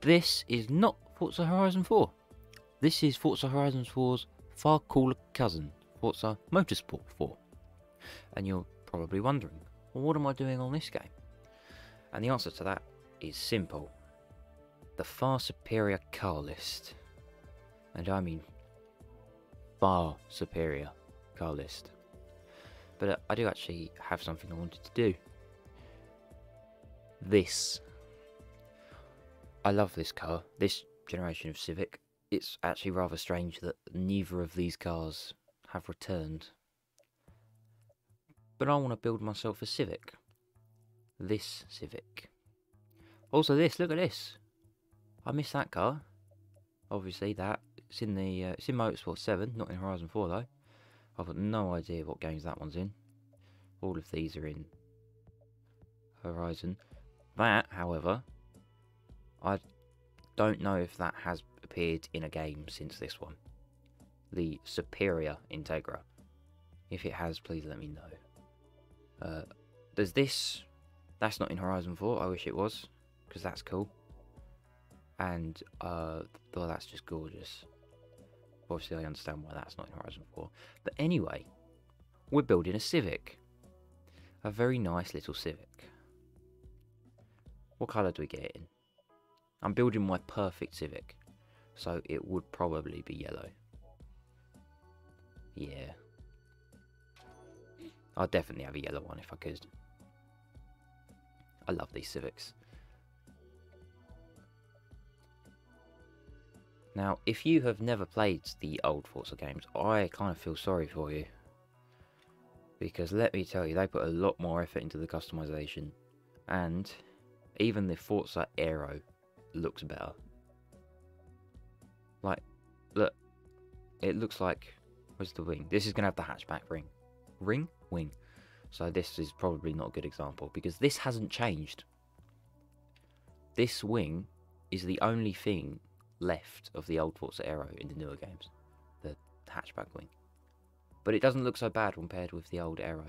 This is not Forza Horizon 4. This is Forza Horizon 4's far cooler cousin, Forza Motorsport 4. And you're probably wondering, well, what am I doing on this game? And the answer to that is simple. The far superior car list. And I mean far superior car list. But uh, I do actually have something I wanted to do. This. I love this car, this generation of Civic. It's actually rather strange that neither of these cars have returned. But I want to build myself a Civic. This Civic. Also this, look at this. I miss that car. Obviously that. It's in the uh, it's in Motorsport 7, not in Horizon 4 though. I've got no idea what games that one's in. All of these are in Horizon. That, however, I don't know if that has appeared in a game since this one. The Superior Integra. If it has, please let me know. Uh, this. That's not in Horizon 4. I wish it was, because that's cool. And, uh, that's just gorgeous. Obviously, I understand why that's not in Horizon 4. But anyway, we're building a Civic. A very nice little Civic. What colour do we get it in? I'm building my perfect Civic. So it would probably be yellow. Yeah. I'd definitely have a yellow one if I could. I love these Civics. Now, if you have never played the old Forza games, I kind of feel sorry for you. Because let me tell you, they put a lot more effort into the customization. And even the Forza Aero looks better. Like, look, it looks like, where's the wing? This is going to have the hatchback ring. Ring? Wing. So this is probably not a good example, because this hasn't changed. This wing is the only thing left of the old Forza Aero in the newer games. The hatchback wing. But it doesn't look so bad compared with the old Aero.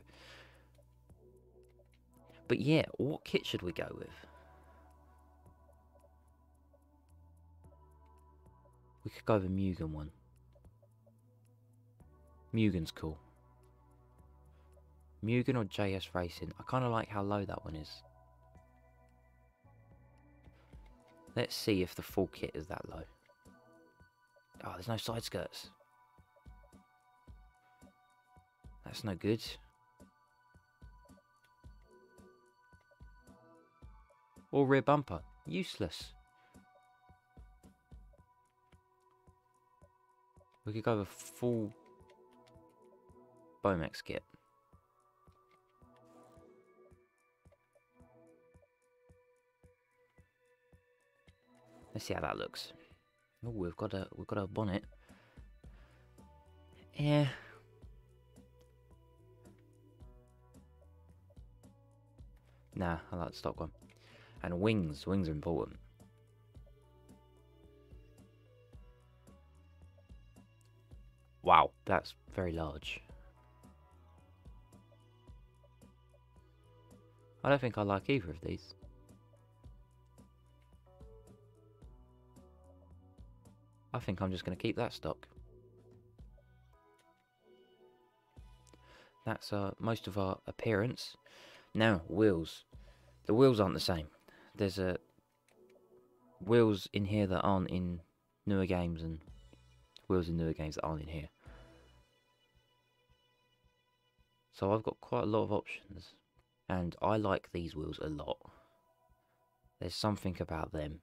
But yeah, what kit should we go with? We could go the Mugen one. Mugen's cool. Mugen or JS Racing. I kind of like how low that one is. Let's see if the full kit is that low. Oh, there's no side skirts. That's no good. Or rear bumper. Useless. We could go with full Bomex kit. Let's see how that looks. Oh, we've got a we've got a bonnet. Yeah. Nah, I like the stock one. And wings, wings are important. That's very large. I don't think I like either of these. I think I'm just going to keep that stock. That's uh, most of our appearance. Now, wheels. The wheels aren't the same. There's a uh, wheels in here that aren't in newer games and wheels in newer games that aren't in here. So I've got quite a lot of options. And I like these wheels a lot. There's something about them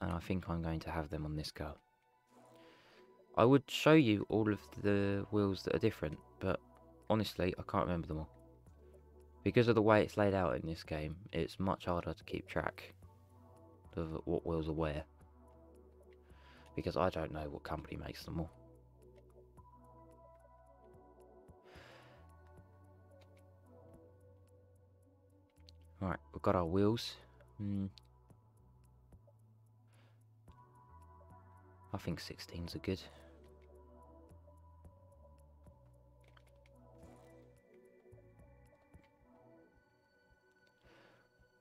and I think I'm going to have them on this car. I would show you all of the wheels that are different, but honestly, I can't remember them all. Because of the way it's laid out in this game, it's much harder to keep track of what wheels are where. Because I don't know what company makes them all. Right, we've got our wheels. Mm. I think 16s are good.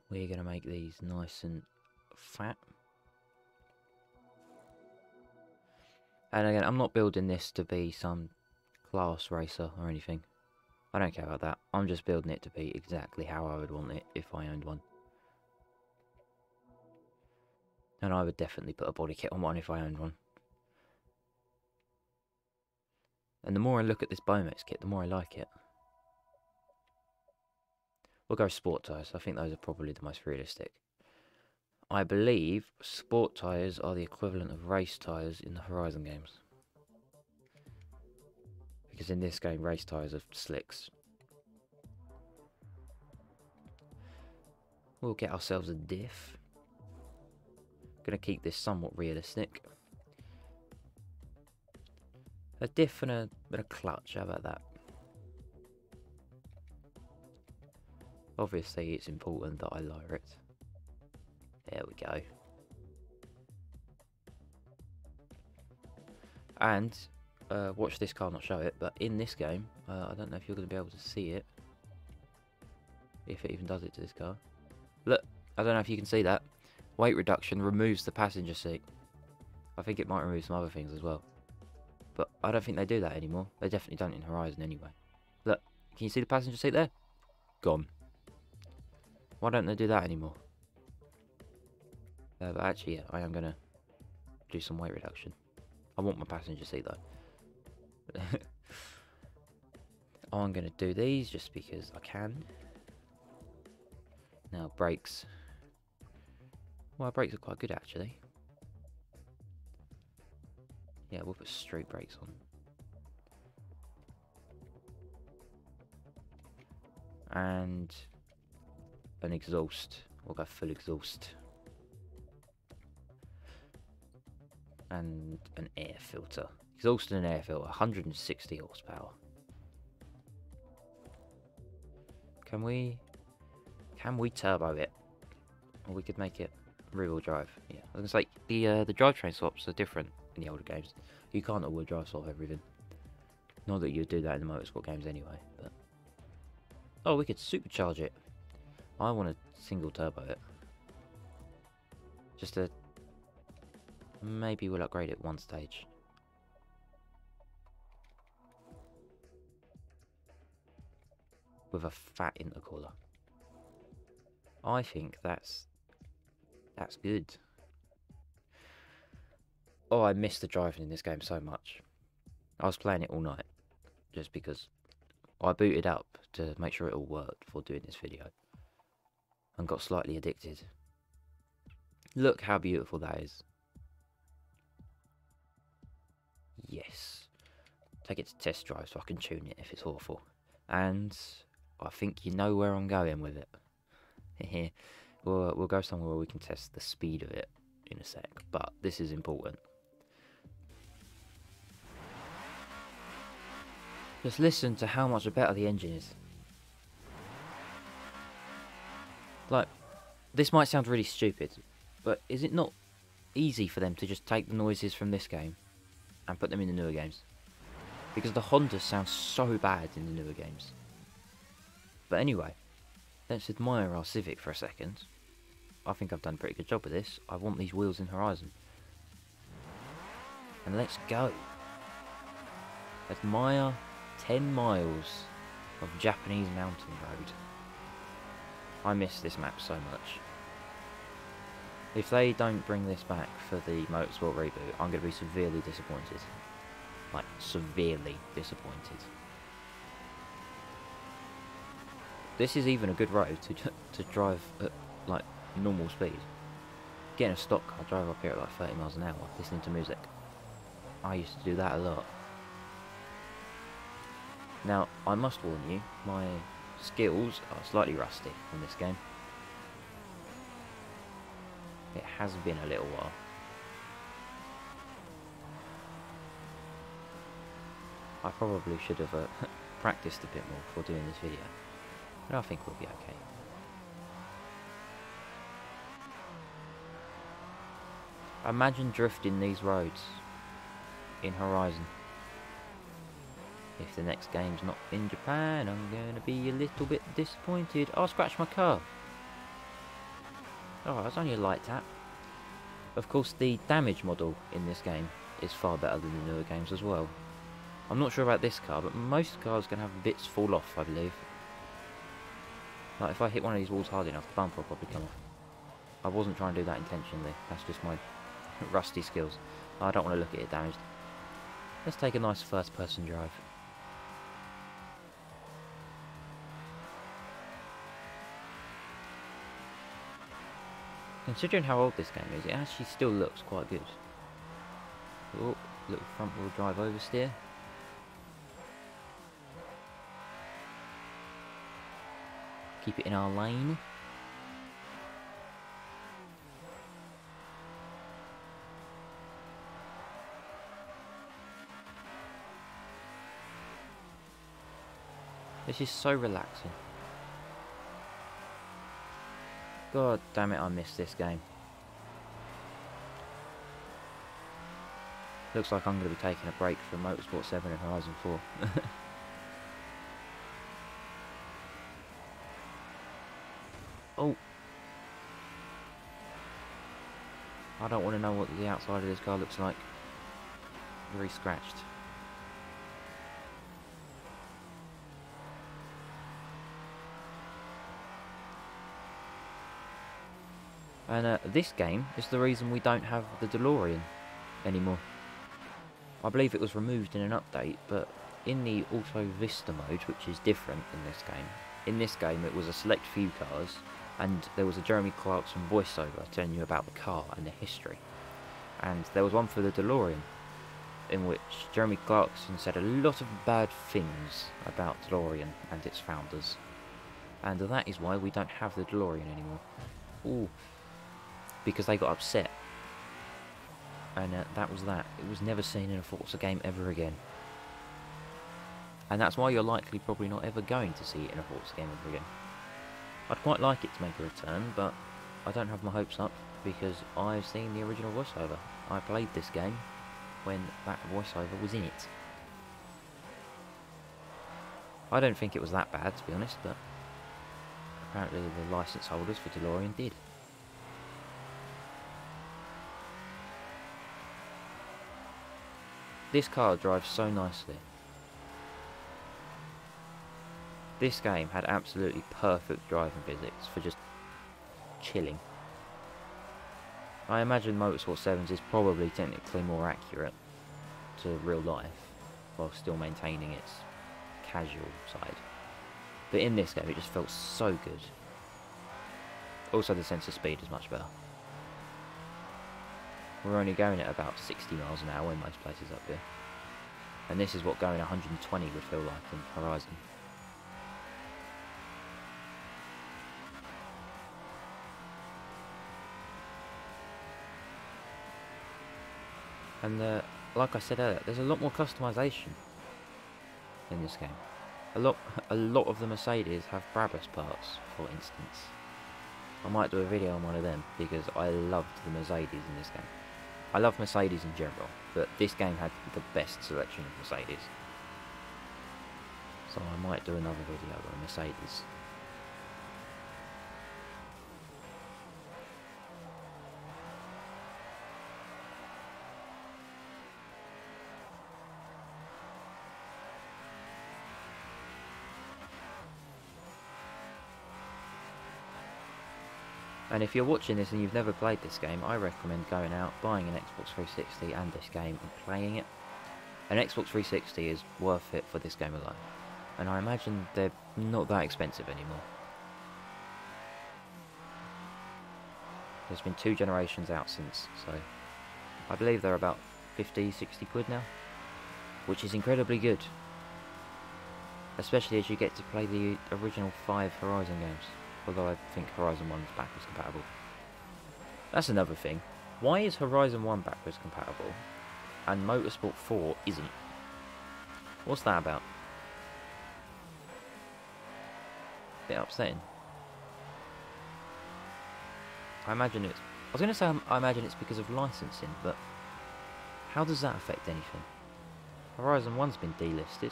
We're going to make these nice and fat. And again, I'm not building this to be some class racer or anything. I don't care about that. I'm just building it to be exactly how I would want it if I owned one. And I would definitely put a body kit on one if I owned one. And the more I look at this Bomex kit, the more I like it. We'll go sport tyres. I think those are probably the most realistic. I believe sport tyres are the equivalent of race tyres in the Horizon games. Because in this game, race tyres are slicks. We'll get ourselves a diff. Gonna keep this somewhat realistic. A diff and a, and a clutch, how about that? Obviously it's important that I lower it. There we go. And, uh, watch this car not show it, but in this game, uh, I don't know if you're going to be able to see it. If it even does it to this car. Look, I don't know if you can see that. Weight reduction removes the passenger seat. I think it might remove some other things as well. But I don't think they do that anymore. They definitely don't in Horizon anyway. Look, can you see the passenger seat there? Gone. Why don't they do that anymore? Uh, but actually, yeah, I am going to do some weight reduction. I want my passenger seat though. Oh, I'm going to do these just because I can. Now, brakes. Well, brakes are quite good actually. Yeah, we'll put street brakes on. And an exhaust. We'll go full exhaust. And an air filter. Exhaust and an air filter, 160 horsepower. Can we can we turbo it? Or we could make it rear-wheel drive. Yeah, I was say the uh, the drivetrain swaps are different in the older games. You can't all-wheel drive swap everything. Not that you'd do that in the motorsport games anyway. But oh, we could supercharge it. I want to single turbo it. Just to maybe we'll upgrade it one stage. With a fat intercooler. I think that's that's good. Oh, I missed the driving in this game so much. I was playing it all night just because I booted up to make sure it all worked before doing this video and got slightly addicted. Look how beautiful that is. Yes. Take it to test drive so I can tune it if it's awful. And I think you know where I'm going with it. we'll, we'll go somewhere where we can test the speed of it in a sec, but this is important. Just listen to how much better the engine is. Like, this might sound really stupid, but is it not easy for them to just take the noises from this game and put them in the newer games? Because the Honda sounds so bad in the newer games. But anyway, let's admire our Civic for a second. I think I've done a pretty good job with this. I want these wheels in Horizon. And let's go. Admire 10 miles of Japanese mountain road. I miss this map so much. If they don't bring this back for the Motorsport reboot, I'm going to be severely disappointed. Like, severely disappointed. This is even a good road to to drive at, like, normal speed. Getting a stock car, drive up here at like 30 miles an hour, listening to music. I used to do that a lot. Now, I must warn you, my skills are slightly rusty in this game. It has been a little while. I probably should have uh, practiced a bit more before doing this video, but I think we'll be okay. Imagine drifting these roads in Horizon. If the next game's not in Japan, I'm going to be a little bit disappointed. I'll scratch my car. Oh, that's only a light tap. Of course, the damage model in this game is far better than the newer games as well. I'm not sure about this car, but most cars can have bits fall off, I believe. Like, if I hit one of these walls hard enough, the bumper will probably come off. I wasn't trying to do that intentionally. That's just my rusty skills. I don't want to look at it damaged. Let's take a nice first-person drive. Considering how old this game is, it actually still looks quite good. Oh, little front wheel drive oversteer. Keep it in our lane. This is so relaxing. God damn it, I missed this game. Looks like I'm going to be taking a break from Motorsport 7 and Horizon 4. oh. I don't want to know what the outside of this car looks like. Very scratched. And uh, this game is the reason we don't have the DeLorean anymore. I believe it was removed in an update, but in the Auto Vista mode, which is different in this game, in this game it was a select few cars, and there was a Jeremy Clarkson voiceover telling you about the car and the history. And there was one for the DeLorean, in which Jeremy Clarkson said a lot of bad things about DeLorean and its founders. And that is why we don't have the DeLorean anymore. Ooh, because they got upset. And uh, that was that. It was never seen in a Forza game ever again. And that's why you're likely probably not ever going to see it in a Forza game ever again. I'd quite like it to make a return, but I don't have my hopes up because I've seen the original voiceover. I played this game when that voiceover was in it. I don't think it was that bad, to be honest, but apparently the license holders for DeLorean did. This car drives so nicely. This game had absolutely perfect driving physics for just chilling. I imagine Motorsport 7's is probably technically more accurate to real life, while still maintaining its casual side. But in this game it just felt so good. Also the sense of speed is much better. We're only going at about 60 miles an hour in most places up here. And this is what going 120 would feel like in Horizon. And uh, like I said earlier, there's a lot more customization in this game. A lot, a lot of the Mercedes have Brabus parts, for instance. I might do a video on one of them because I loved the Mercedes in this game. I love Mercedes in general, but this game had the best selection of Mercedes. So I might do another video on Mercedes. And if you're watching this and you've never played this game, I recommend going out, buying an Xbox 360 and this game and playing it. An Xbox 360 is worth it for this game alone. And I imagine they're not that expensive anymore. There's been two generations out since, so I believe they're about 50, 60 quid now. Which is incredibly good. Especially as you get to play the original five Horizon games although I think Horizon 1 is backwards compatible. That's another thing. Why is Horizon 1 backwards compatible and Motorsport 4 isn't? What's that about? Bit upsetting. I imagine it's... I was going to say I imagine it's because of licensing, but how does that affect anything? Horizon 1's been delisted,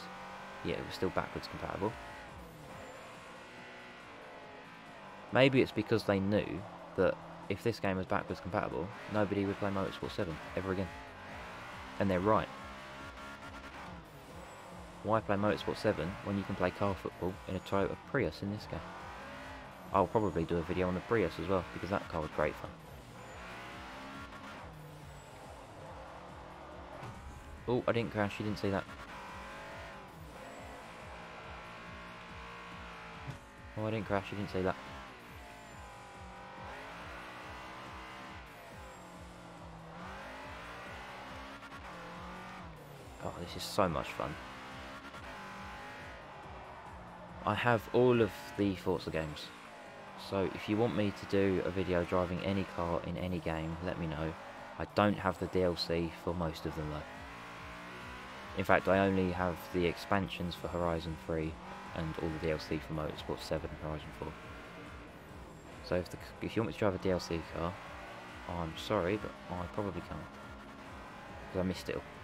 yet it was still backwards compatible. Maybe it's because they knew that if this game was backwards compatible, nobody would play Motorsport 7 ever again. And they're right. Why play Motorsport 7 when you can play car football in a Toyota Prius in this game? I'll probably do a video on the Prius as well, because that car was great fun. Oh, I didn't crash, you didn't see that. Oh, I didn't crash, you didn't see that. Is so much fun. I have all of the Forza games. So if you want me to do a video driving any car in any game, let me know. I don't have the DLC for most of them though. In fact, I only have the expansions for Horizon 3 and all the DLC for Motorsport 7 and Horizon 4. So if, the, if you want me to drive a DLC car, I'm sorry, but I probably can't. Because I missed it all.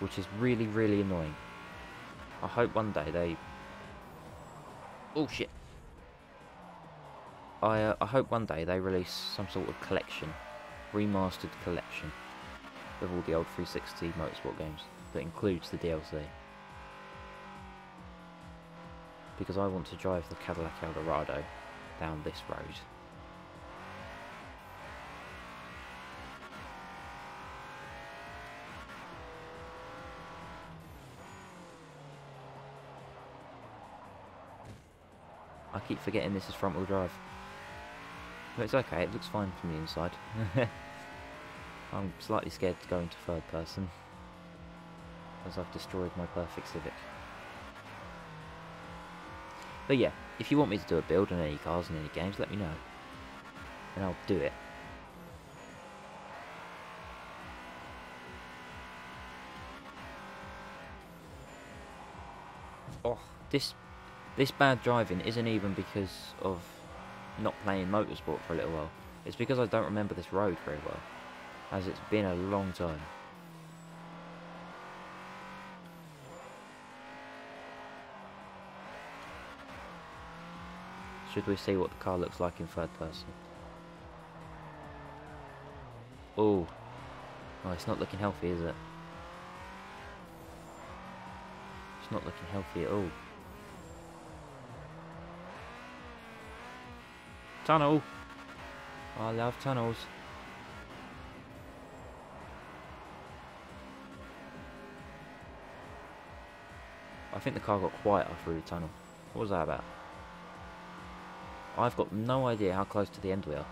Which is really, really annoying. I hope one day they... Oh shit! I, uh, I hope one day they release some sort of collection remastered collection of all the old 360 motorsport games that includes the DLC. Because I want to drive the Cadillac Eldorado down this road. I keep forgetting this is front wheel drive. But it's okay, it looks fine from the inside. I'm slightly scared to go into third person, as I've destroyed my perfect Civic. But yeah, if you want me to do a build on any cars in any games, let me know. And I'll do it. Oh, this this bad driving isn't even because of not playing motorsport for a little while. It's because I don't remember this road very well, as it's been a long time. Should we see what the car looks like in third person? Oh, oh, it's not looking healthy, is it? It's not looking healthy at all. Tunnel! I love tunnels. I think the car got quieter through the tunnel. What was that about? I've got no idea how close to the end we are.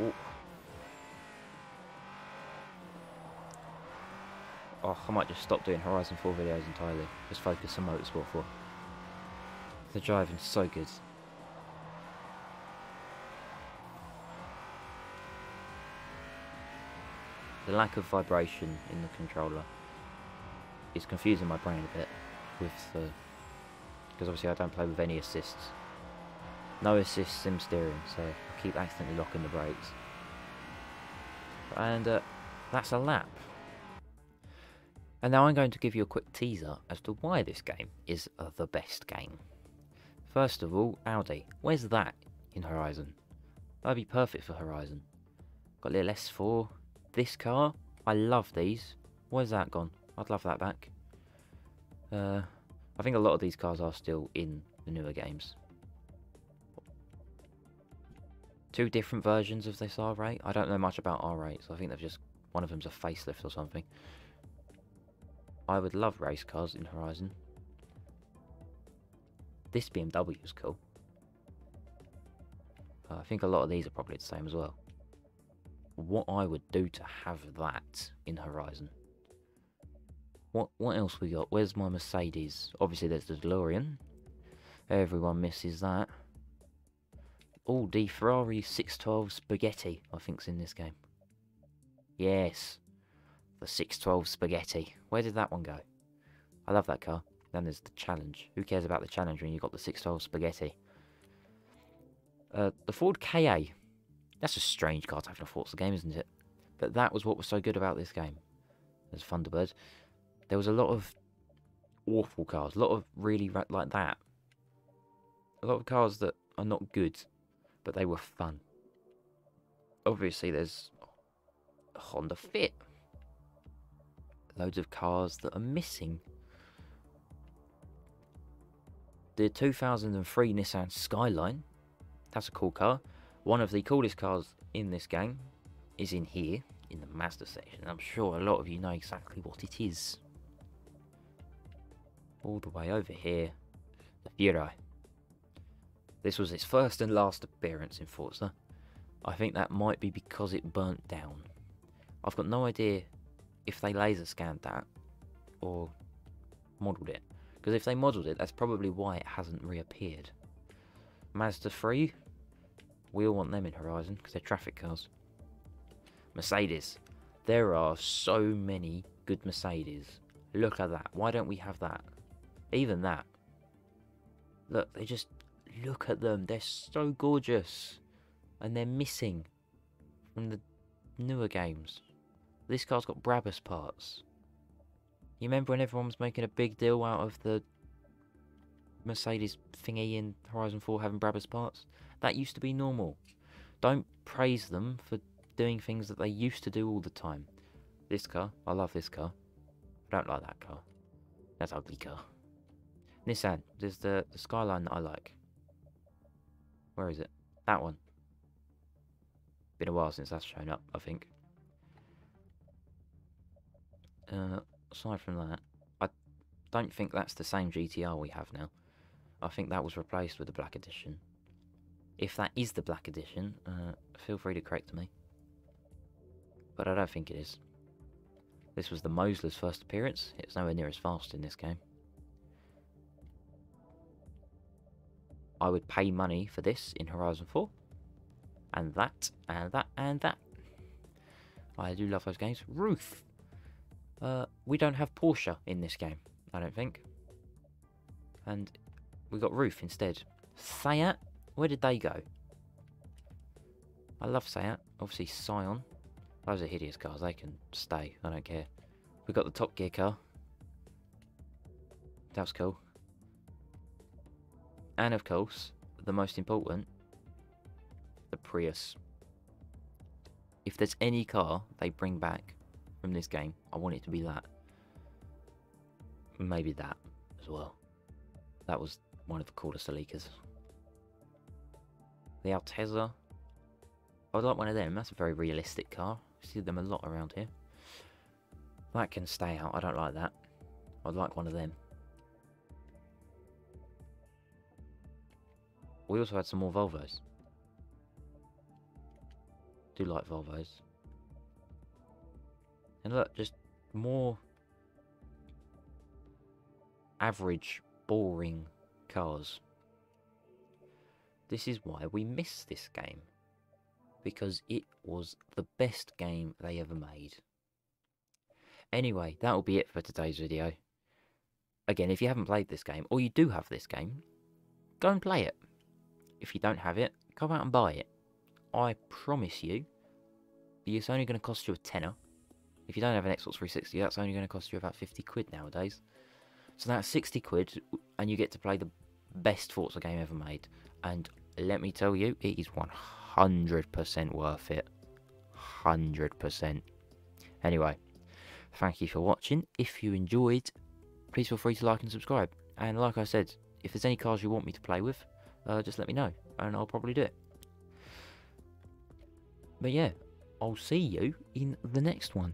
Oh. Oh, I might just stop doing Horizon 4 videos entirely. Just focus on Motorsport 4. The driving's so good. The lack of vibration in the controller is confusing my brain a bit with the... Because obviously I don't play with any assists. No assist sim steering, so I keep accidentally locking the brakes. And uh, that's a lap. And now I'm going to give you a quick teaser as to why this game is the best game. First of all, Audi. Where's that in Horizon? That'd be perfect for Horizon. Got a little S4. This car, I love these. Where's that gone? I'd love that back. Uh, I think a lot of these cars are still in the newer games. Two different versions of this R8. I don't know much about R8, so I think they've just... One of them's a facelift or something. I would love race cars in Horizon. This BMW is cool. Uh, I think a lot of these are probably the same as well. What I would do to have that in Horizon. What what else we got? Where's my Mercedes? Obviously there's the DeLorean. Everyone misses that. Oh, the Ferrari 612 Spaghetti, I think's in this game. Yes. The 612 Spaghetti. Where did that one go? I love that car. Then there's the Challenge. Who cares about the Challenge when you've got the 612 Spaghetti? Uh, the Ford KA. That's a strange car to have in a Forza game, isn't it? But that was what was so good about this game. There's Thunderbird. there was a lot of awful cars, a lot of really like that. A lot of cars that are not good, but they were fun. Obviously, there's Honda Fit. Loads of cars that are missing. The 2003 Nissan Skyline. That's a cool car. One of the coolest cars in this game is in here, in the Mazda section. I'm sure a lot of you know exactly what it is. All the way over here, the Furai. This was its first and last appearance in Forza. I think that might be because it burnt down. I've got no idea if they laser scanned that or modelled it. Because if they modelled it, that's probably why it hasn't reappeared. Mazda 3, we all want them in Horizon because they're traffic cars. Mercedes. There are so many good Mercedes. Look at that. Why don't we have that? Even that. Look, they just look at them. They're so gorgeous. And they're missing from the newer games. This car's got Brabus parts. You remember when everyone was making a big deal out of the Mercedes thingy in Horizon 4 having Brabus parts? That used to be normal. Don't praise them for doing things that they used to do all the time. This car, I love this car. I don't like that car. That's ugly car. Nissan, there's the, the Skyline that I like. Where is it? That one. Been a while since that's shown up, I think. Uh, aside from that, I don't think that's the same GTR we have now. I think that was replaced with the Black Edition. If that is the Black Edition, uh, feel free to correct me. But I don't think it is. This was the Mosler's first appearance. It's nowhere near as fast in this game. I would pay money for this in Horizon 4. And that, and that, and that. I do love those games. Ruf. We don't have Porsche in this game, I don't think. And we got Ruf instead. SEAT, where did they go? I love SEAT. Obviously, Scion. Those are hideous cars. They can stay. I don't care. We got the Top Gear car. That's cool. And of course, the most important, the Prius. If there's any car they bring back from this game, I want it to be that. Maybe that as well. That was one of the coolest leakers. The Altezza. I would like one of them. That's a very realistic car. see them a lot around here. That can stay out. I don't like that. I'd like one of them. We also had some more Volvos. Do like Volvos. And look, just more average, boring cars. This is why we miss this game. Because it was the best game they ever made. Anyway, that will be it for today's video. Again, if you haven't played this game, or you do have this game, go and play it. If you don't have it, go out and buy it. I promise you, it's only going to cost you a tenner. If you don't have an Xbox 360, that's only going to cost you about 50 quid nowadays. So that's 60 quid, and you get to play the best Forza game ever made. And let me tell you, it is 100% worth it. 100%. Anyway, thank you for watching. If you enjoyed, please feel free to like and subscribe. And like I said, if there's any cars you want me to play with, uh, just let me know, and I'll probably do it. But yeah, I'll see you in the next one.